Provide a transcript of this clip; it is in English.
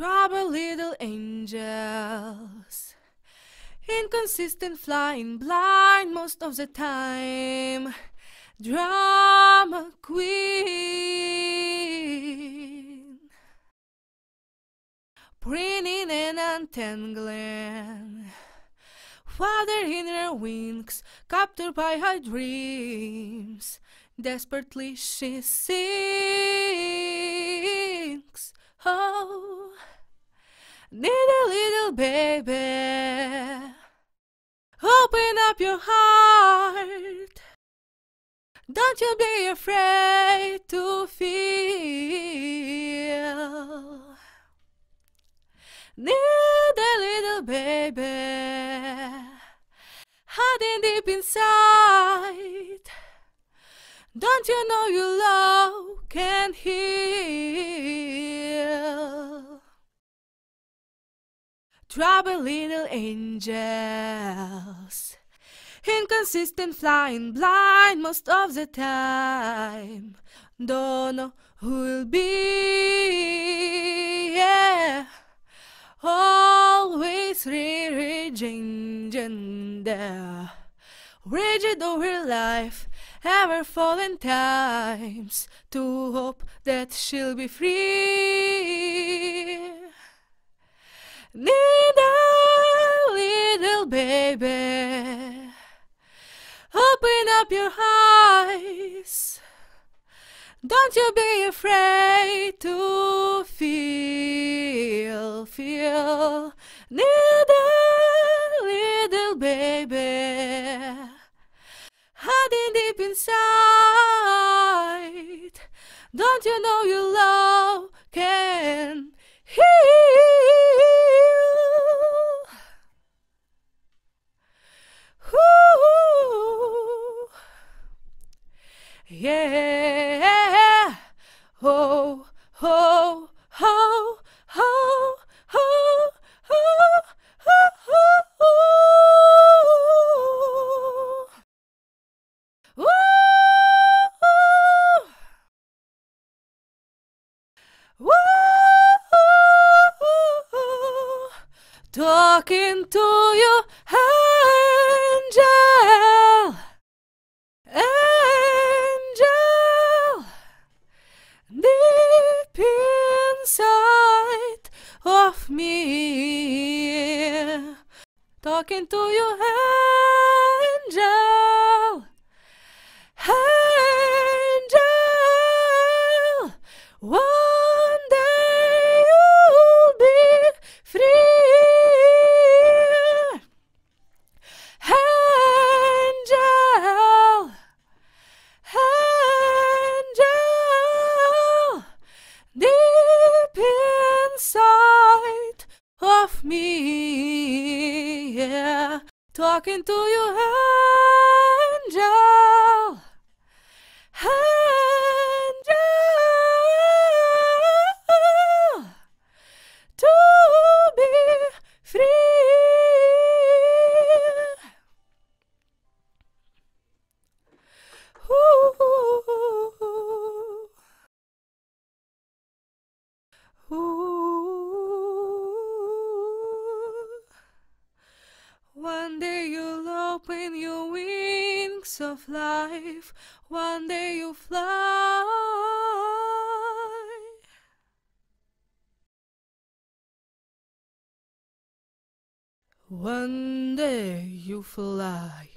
Trouble little angels. Inconsistent flying blind most of the time. Drama queen. Preening and untangling. Father in her wings, captured by her dreams. Desperately she sings. Oh, little, little baby, open up your heart. Don't you be afraid to feel. Little, little baby, hiding deep inside. Don't you know your love can heal? Trouble little angels, inconsistent flying blind most of the time. Don't know who will be, yeah. Always rearranging there, rigid over life ever fallen times to hope that she'll be free. Little, little baby, open up your eyes. Don't you be afraid to feel, feel, little, little baby hiding deep inside. Don't you know your love can heal? Ooh, yeah. Oh, oh, oh, oh, oh, oh, oh, oh. Woo! Woo! Talking to you, inside of me. Talking to you, angel. Angel, one talking to your angel. Angel, wings of life. One day you'll fly. One day you fly.